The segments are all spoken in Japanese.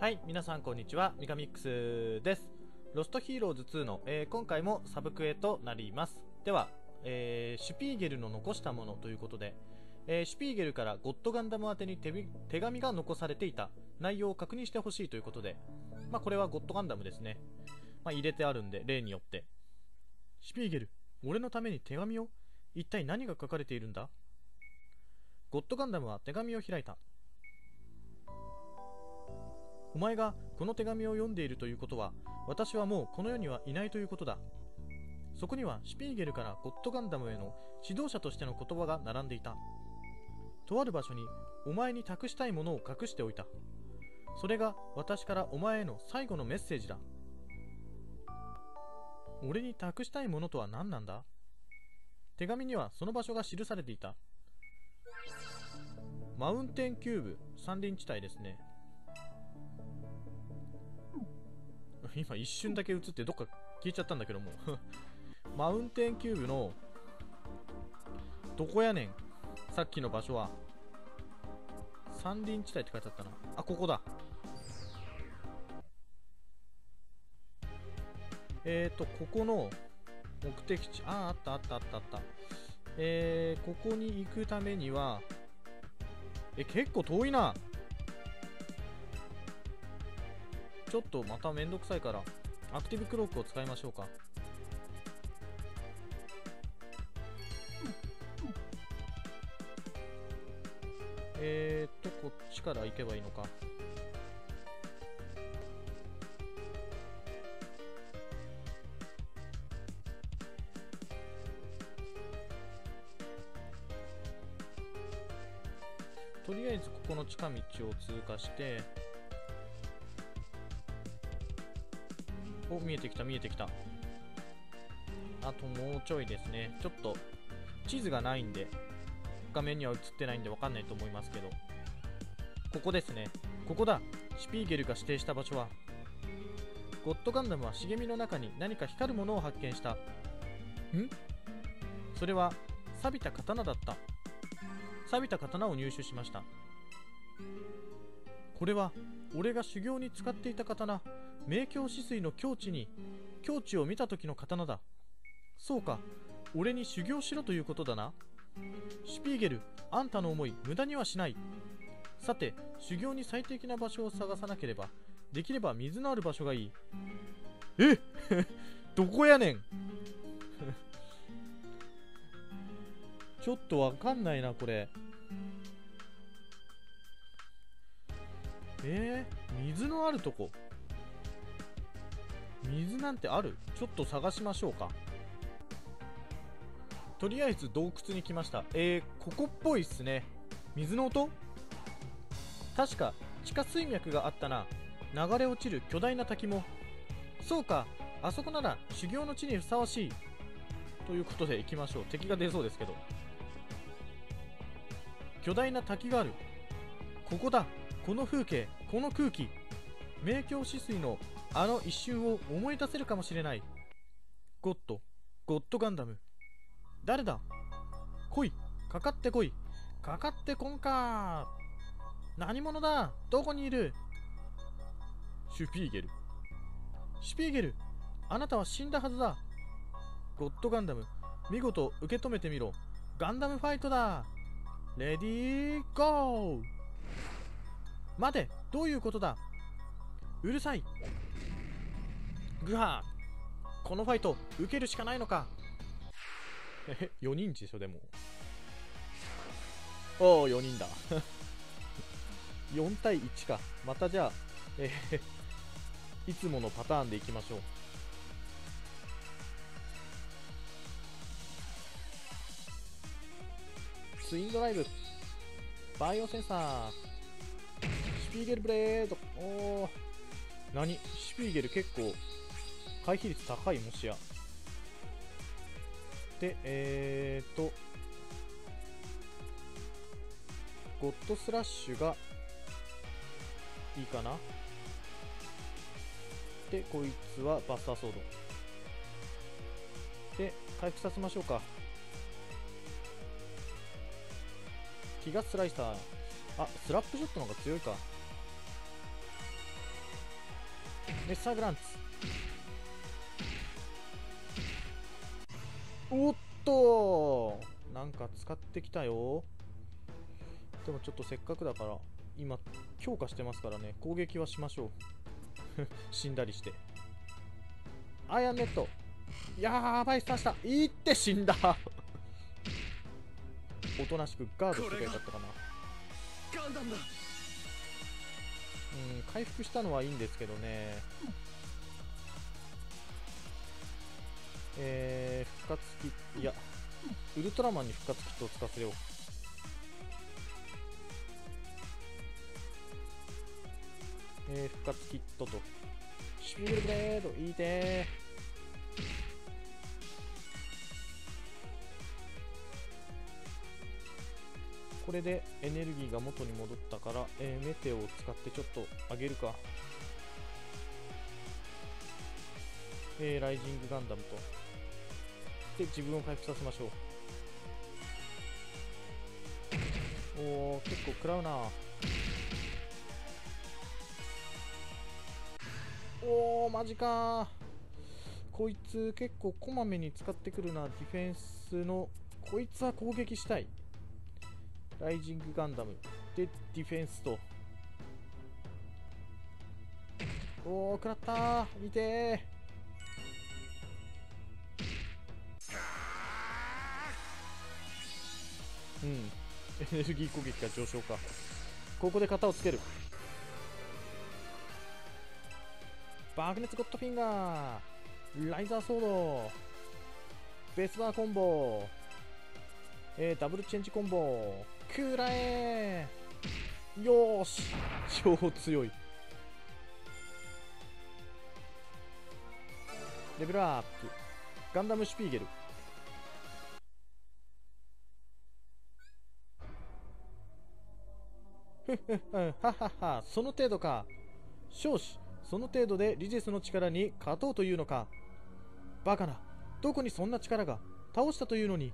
はい、皆さんこんにちは、ミカミックスです。ロストヒーローズ2の、えー今回もサブクエとなります。では、えーシュピーゲルの残したものということで、えーシュピーゲルからゴッドガンダム宛てに手紙が残されていた内容を確認してほしいということで、まあこれはゴッドガンダムですね。まあ入れてあるんで、例によって。シュピーゲル、俺のために手紙を？一体何が書かれているんだ？ゴッドガンダムは手紙を開いた。お前がこの手紙を読んでいるということは、私はもうこの世にはいないということだ。そこにはシピーゲルからゴッドガンダムへの指導者としての言葉が並んでいた。とある場所にお前に託したいものを隠しておいた。それが私からお前への最後のメッセージだ。俺に託したいものとは何なんだ？手紙にはその場所が記されていた。マウンテンキューブ山林地帯ですね。今一瞬だけ映ってどっか消えちゃったんだけども。マウンテンキューブのどこやねん。さっきの場所は。山林地帯って書いてあったな。あここだ。えーとここの目的地。あああったあったあったあった。えー、ここに行くためにはえ結構遠いな。ちょっとまためんどくさいからアクティブクロックを使いましょうか。えーっとこっちから行けばいいのか。とりあえずここの近道を通過してお見えてきた見えてきた。あともうちょいですね。ちょっと地図がないんで画面には映ってないんでわかんないと思いますけど。ここですね。ここだ。シュピーゲルが指定した場所は。ゴッドガンダムは茂みの中に何か光るものを発見した。ん？それは錆びた刀だった。錆びた刀を入手しました。これは俺が修行に使っていた刀。明鏡止水の境地に境地を見た時の刀だ。そうか俺に修行しろということだな。シュピーゲルあんたの思い無駄にはしない。さて修行に最適な場所を探さなければできれば水のある場所がいい。え どこやねん。ちょっとわかんないなこれ。えー、水のあるとこ。水なんてある？ちょっと探しましょうか。とりあえず洞窟に来ました。えー、ここっぽいっすね。水の音？確か地下水脈があったな。流れ落ちる巨大な滝も。そうかあそこなら修行の地にふさわしい。ということで行きましょう。敵が出そうですけど。巨大な滝がある。ここだ。この風景。この空気。明鏡止水のあの一瞬を思い出せるかもしれない。ゴッド。ゴッドガンダム。誰だ？来い。かかってこい。かかってこんか。何者だ？どこにいる？シュピーゲル。シュピーゲル。あなたは死んだはずだ。ゴッドガンダム。見事受け止めてみろ。ガンダムファイトだ。レディーゴー。待て。どういうことだ？うるさい。グハーこのファイト受けるしかないのか。え4人でしょでも。おお4人だ。4対1か。またじゃあえーいつものパターンでいきましょう。ツインドライブ。バイオセンサー。シュピーゲルブレード。おー。何？シュピーゲル結構回避率高いもしや。でえーとゴッドスラッシュがいいかな。でこいつはバスターソード。で回復させましょうか。ギガスライサー。あスラップショットの方が強いか。メッサーグランツ。おっと。なんか使ってきたよ。でもちょっとせっかくだから今強化してますからね。攻撃はしましょう。死んだりして。アイアンネットやばいスタンした。いって死んだ。おとなしくガードしてくれたったかな。ガンダムだ。うん回復したのはいいんですけどねえー、復活キットいやウルトラマンに復活キットを使わせよう。えー、復活キットと。シュールブレードいいてこれでエネルギーが元に戻ったから、えーメテオを使ってちょっと上げるか。えーライジングガンダムと。で自分を回復させましょう。おー結構食らうな。おーマジか。こいつ結構こまめに使ってくるな。ディフェンスのこいつは攻撃したい。ライジングガンダム。でディフェンスと。おー食らった。見てうん。エネルギー攻撃が上昇か。ここで型をつける。爆熱ゴッドフィンガー。ライザーソード。ベスバーコンボ。えー、ダブルチェンジコンボ。くらえよーし。超強い。レベルアップ。ガンダムシュピーゲル。はっはっは。その程度か。少子その程度でリジェスの力に勝とうというのか。バカな。どこにそんな力が。倒したというのに。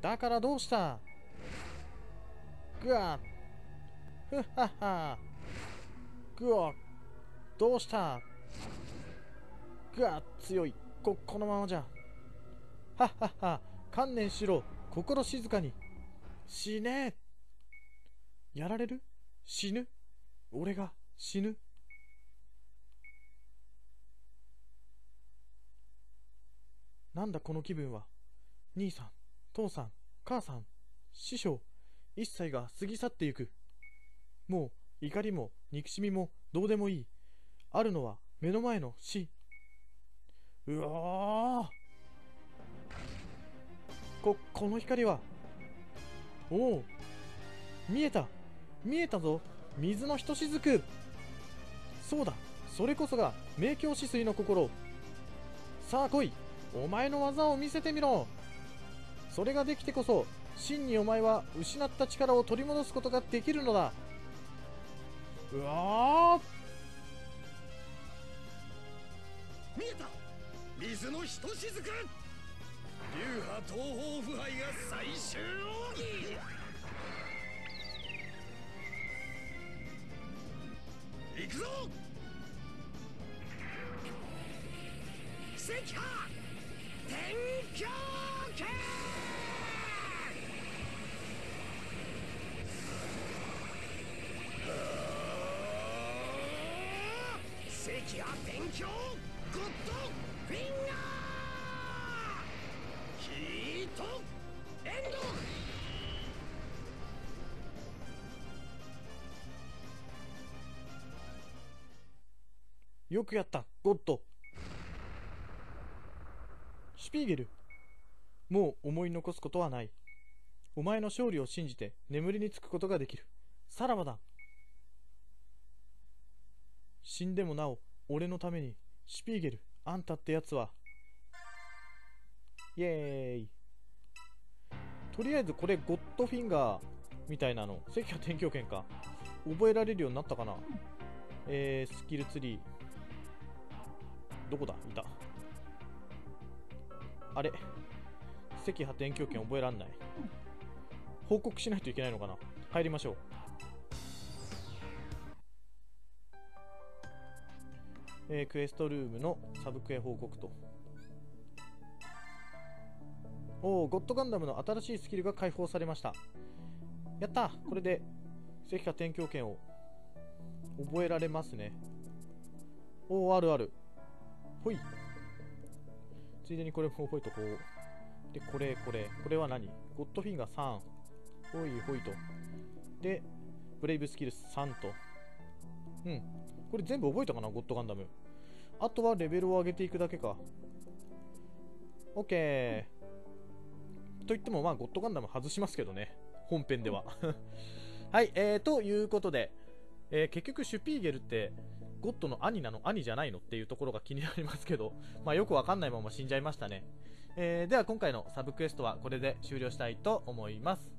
だからどうした。ぐわふっはっは。ぐわどうした。ぐわ強い。ここのままじゃ。はっはっは。観念しろ。心静かに。死ね。やられる？死ぬ？俺が死ぬ？なんだこの気分は？兄さん父さん母さん師匠一切が過ぎ去ってゆく。もう怒りも憎しみもどうでもいい。あるのは目の前の死。うわここの光は。おお見えた。見えたぞ。水のひとしずく。そうだ。それこそが明鏡止水の心。さあ来い。お前の技を見せてみろ。それができてこそ真にお前は失った力を取り戻すことができるのだ。うわ見えた。水のひとしずく。流派東方腐敗が最終奥義。くぞ!赤波天狂拳赤波天狂ゴッドフィンガーよくやった。ゴッド。シュピーゲル。もう思い残すことはない。お前の勝利を信じて眠りにつくことができる。さらばだ。死んでもなお俺のためにシュピーゲルあんたってやつは。イエーイ。とりあえずこれゴッドフィンガーみたいなの。赤波天狂剣か。覚えられるようになったかな。えー、スキルツリー。どこだ？いた。あれ？赤波天狂剣覚えらんない。報告しないといけないのかな？入りましょう。えークエストルームのサブクエ報告と。おおゴッドガンダムの新しいスキルが解放されました。やった！これで石化転教剣を覚えられますね。おおあるある。ほい。ついでにこれも覚えとこう。でこれこれ。これは何？ゴッドフィンガー3ほいほいと。でブレイブスキル3と。うん。これ全部覚えたかな？ゴッドガンダム。あとはレベルを上げていくだけか。OK といってもまあゴッドガンダム外しますけどね。本編では。はいえー、ということで、えー結局シュピーゲルってゴッドの兄なの？兄じゃないの？っていうところが気になりますけど、まあ、よくわかんないまま死んじゃいましたね、えーでは今回のサブクエストはこれで終了したいと思います。